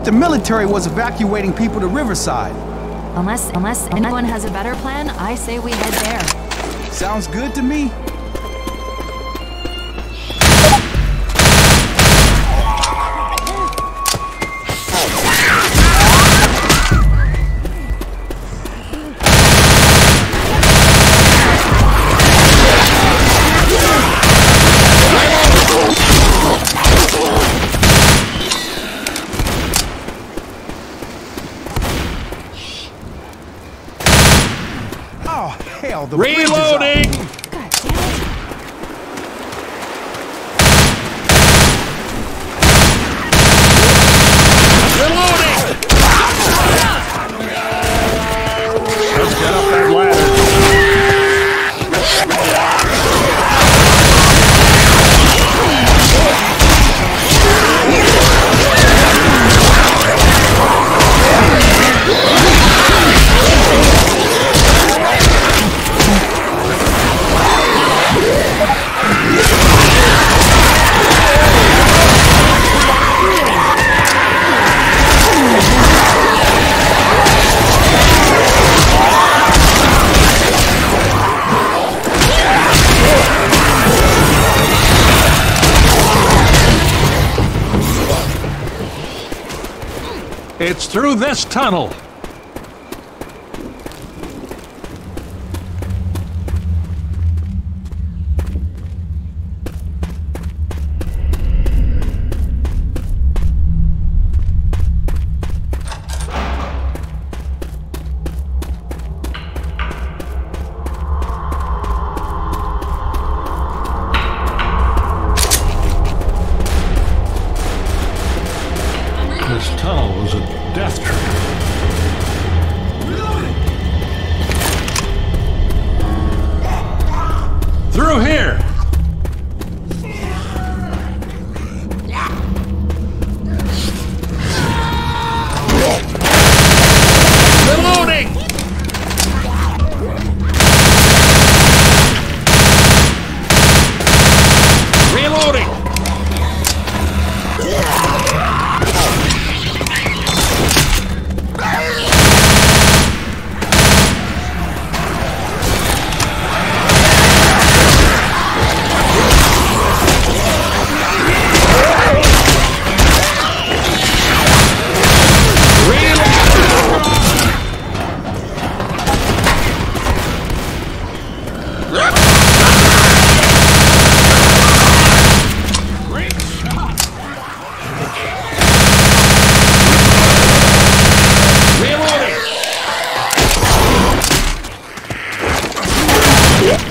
Heard the military was evacuating people to Riverside. Unless, unless anyone has a better plan, I say we head there. Sounds good to me. Through this tunnel. This tunnel was a death trap. Through here!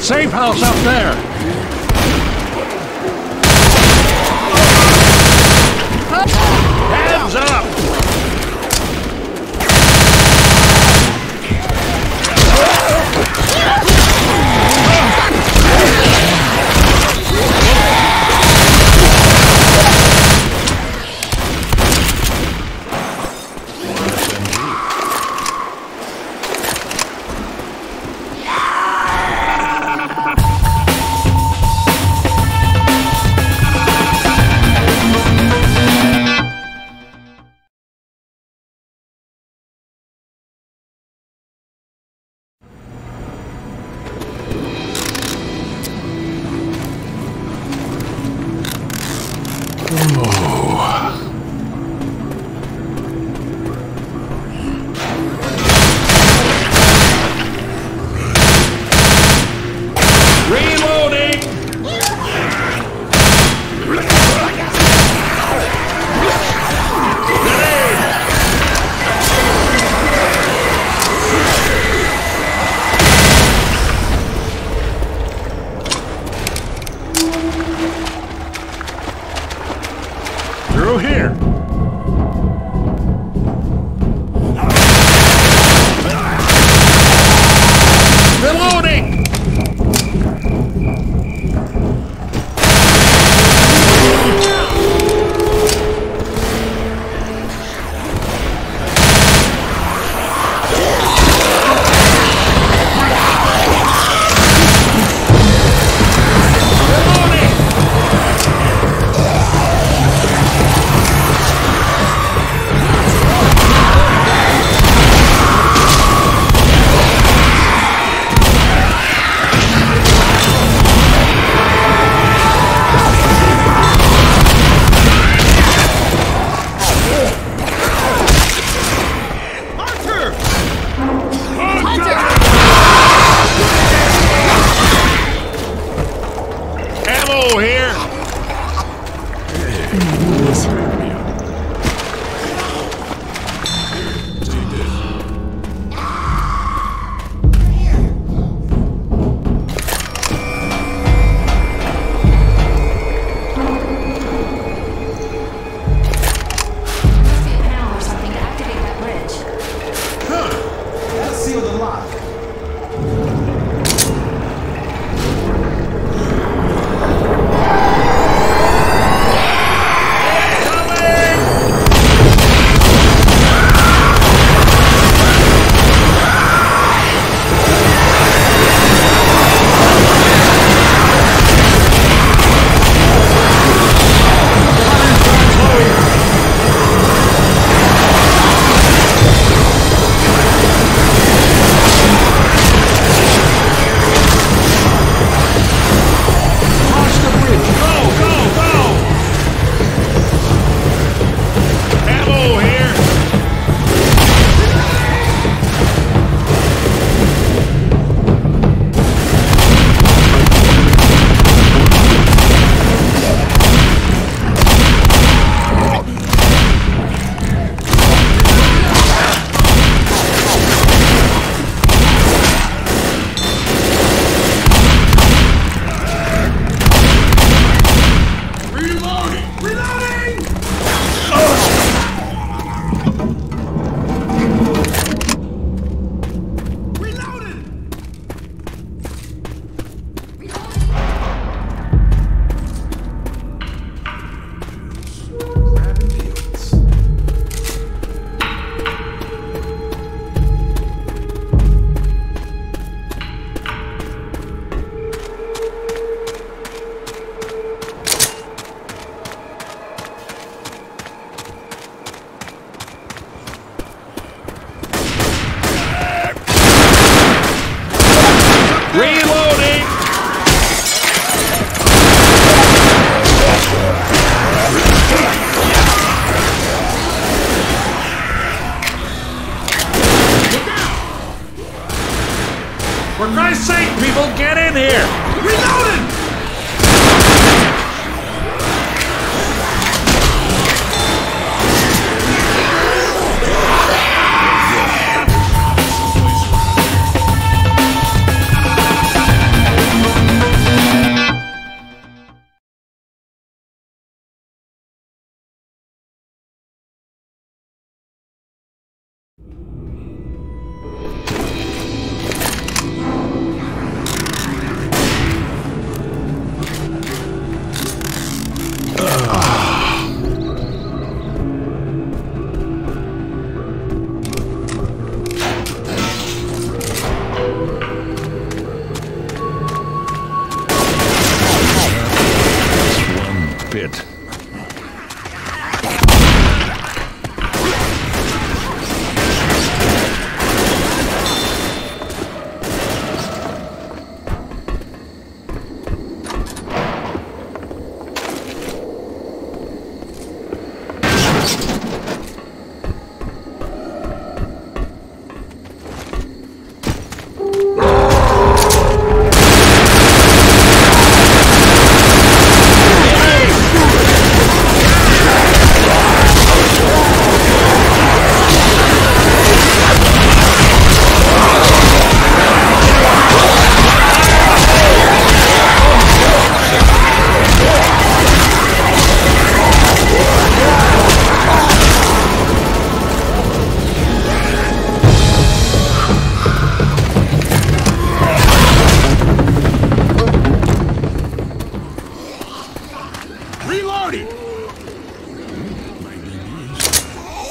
Safe house up there!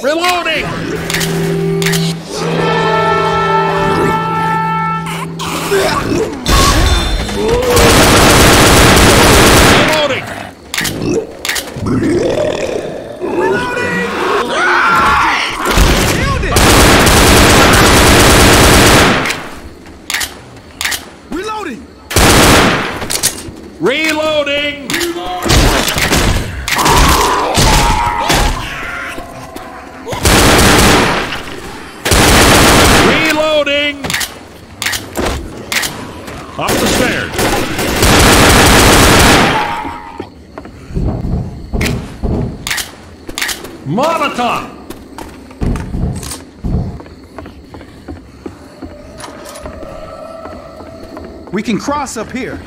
Reloading! can cross up here.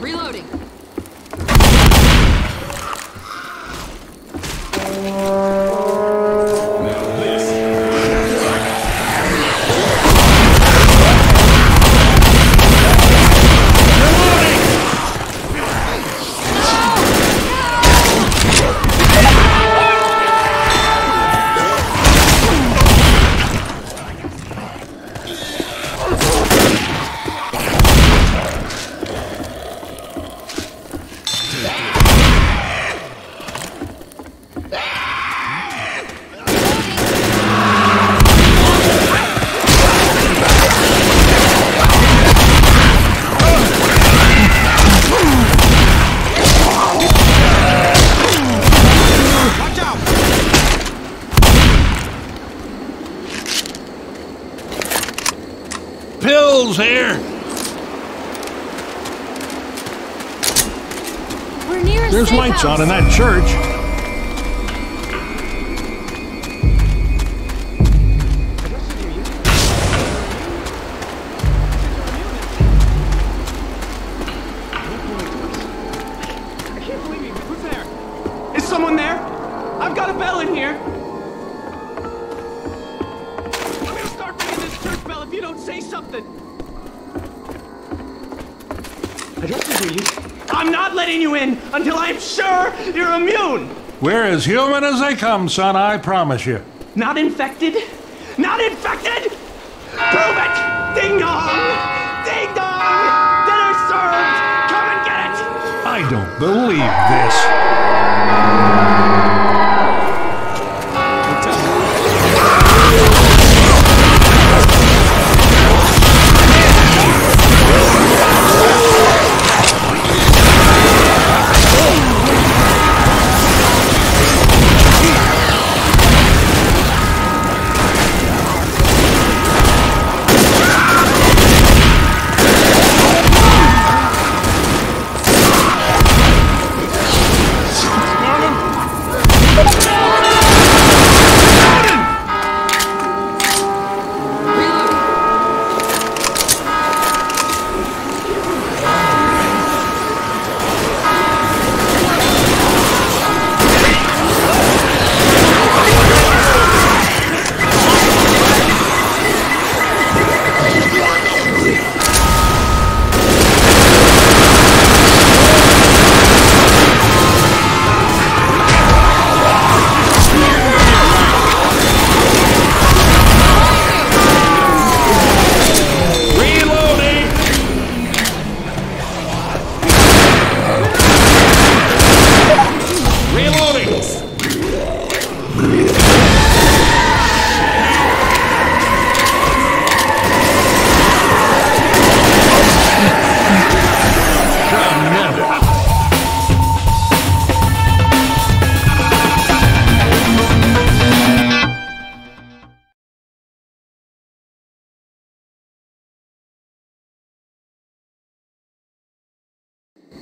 Reloading. We're as human as they come, son, I promise you. Not infected?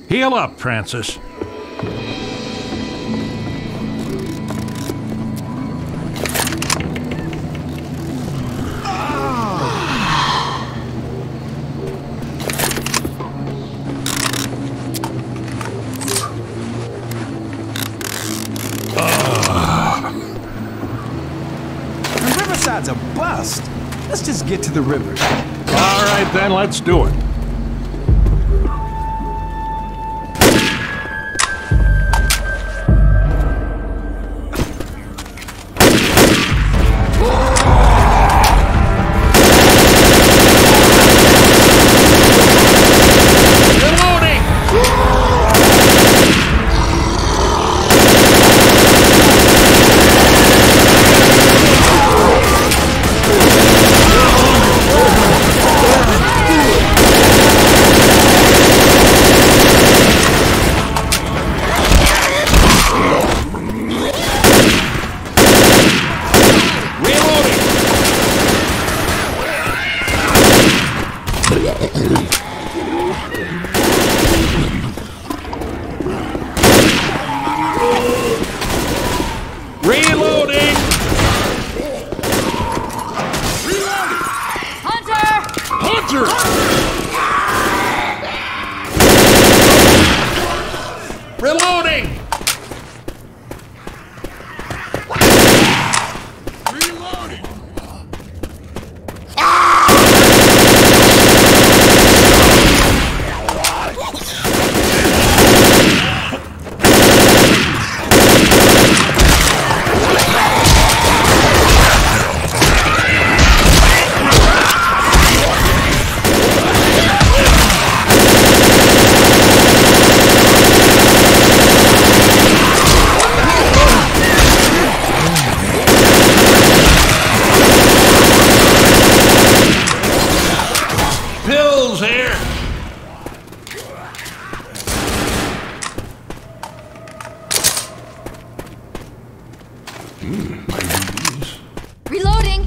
Heal up, Francis. The riverside's a bust. Let's just get to the river. All right, then, let's do it.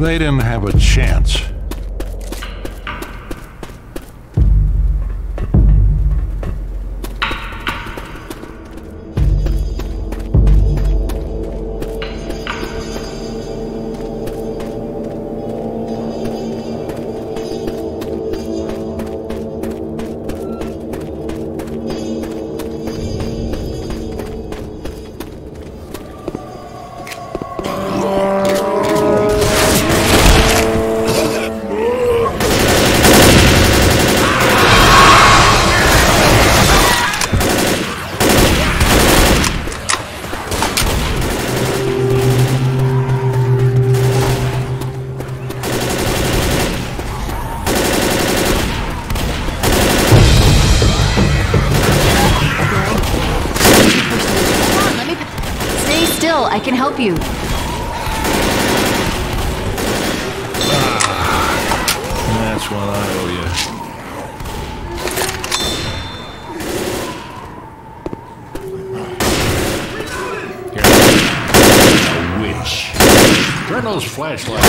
They didn't have a chance. I can help you. That's what I owe you. A witch. Turn those flashlights.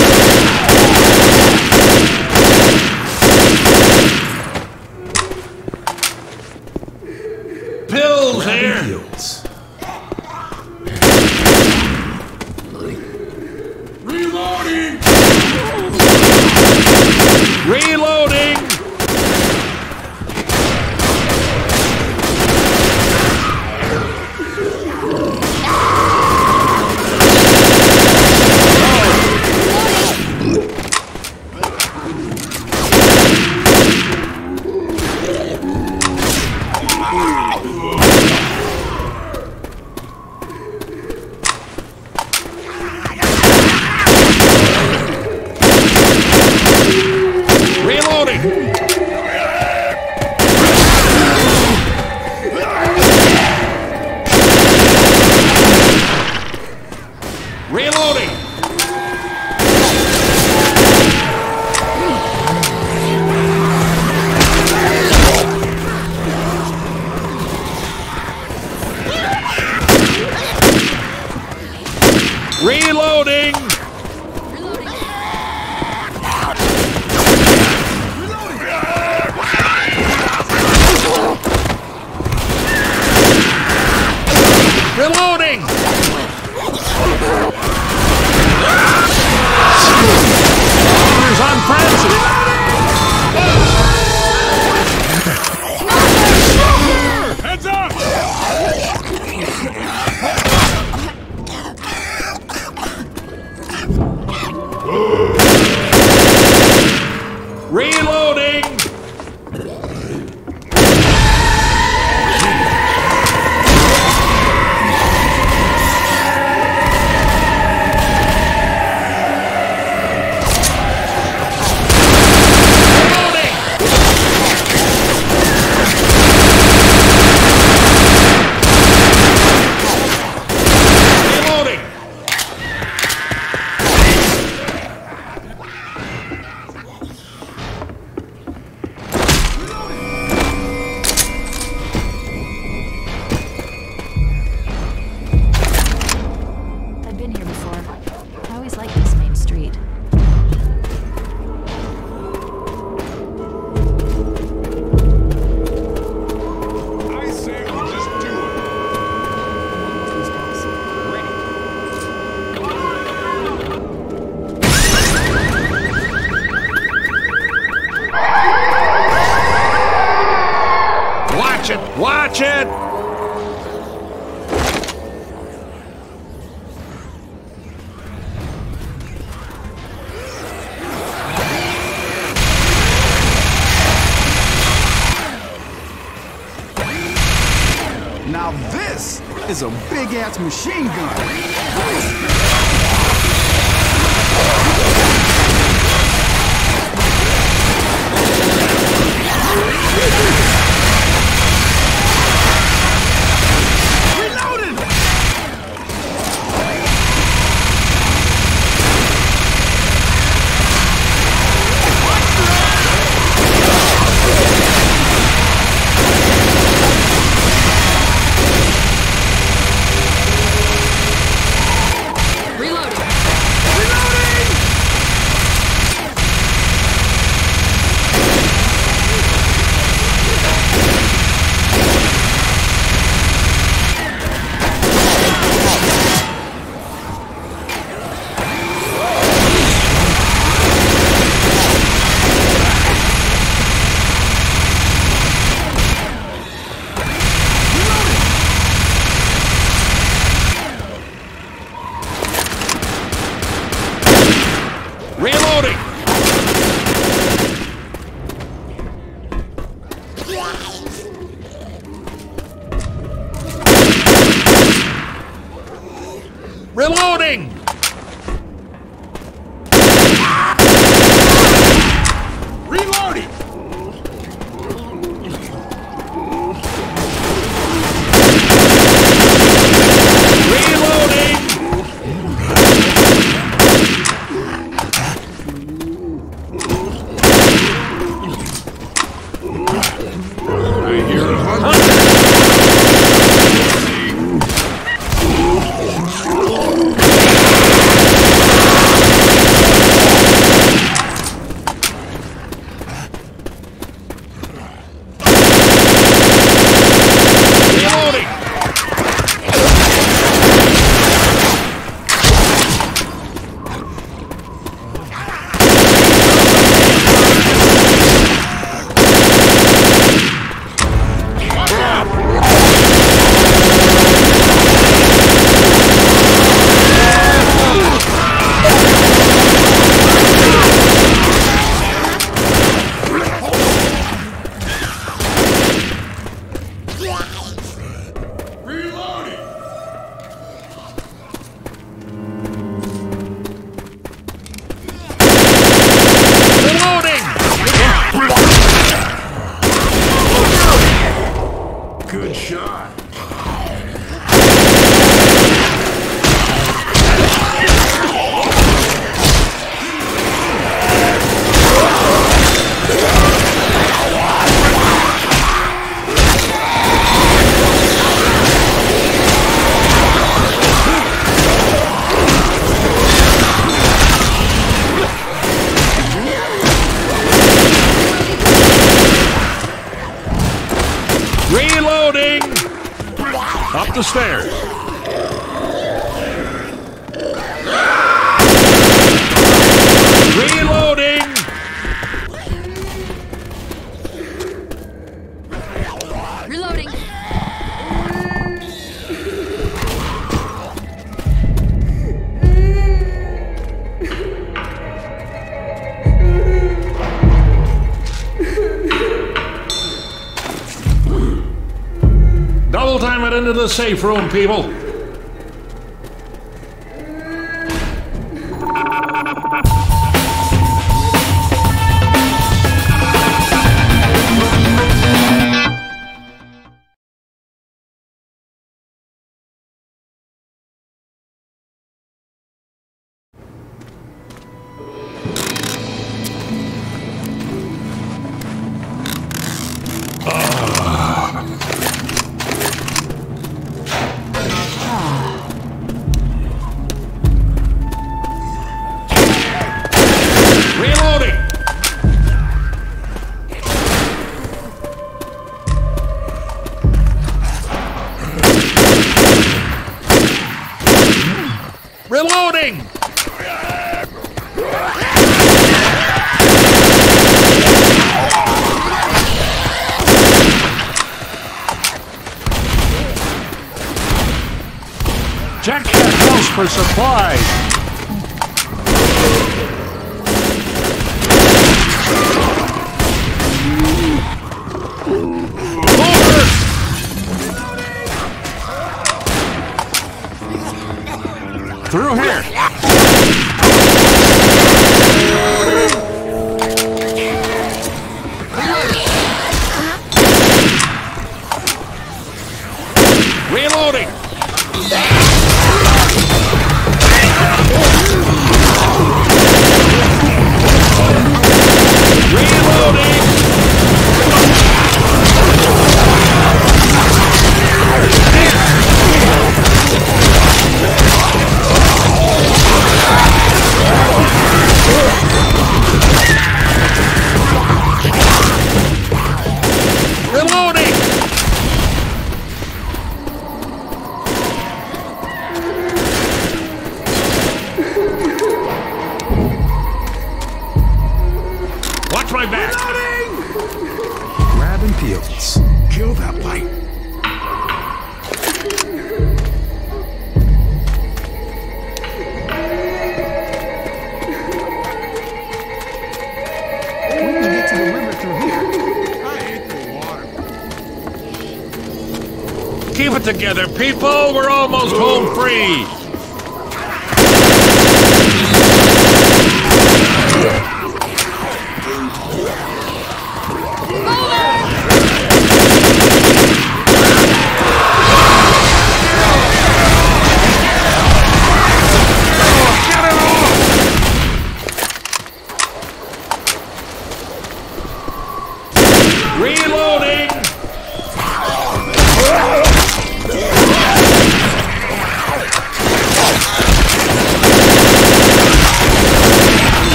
Pills here! Reloading! A big ass machine gun. Up the stairs. Safe room, people.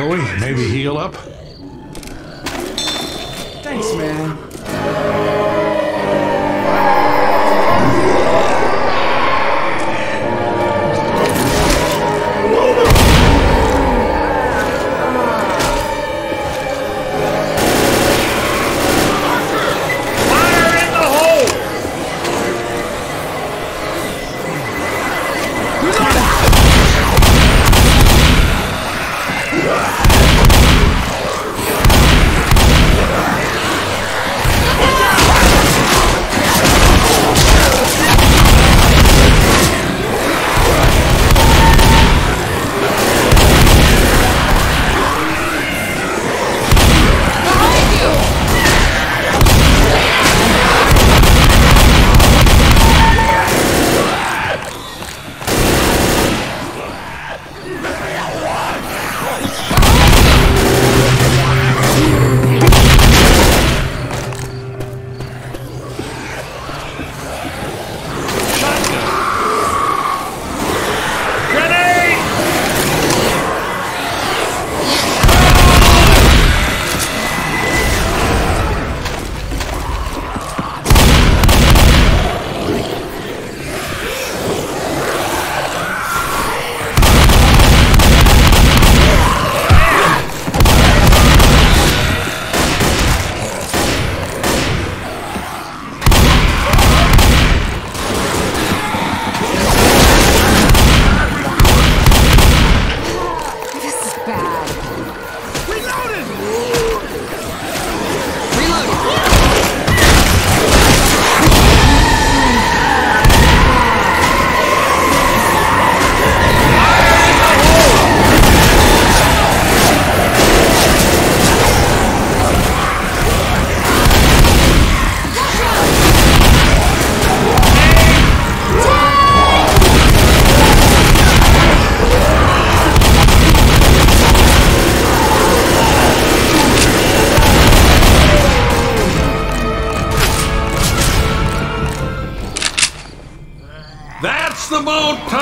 Zoe, maybe heal up? Thanks, man.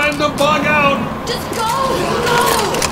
Time to bug out! Just go! Go!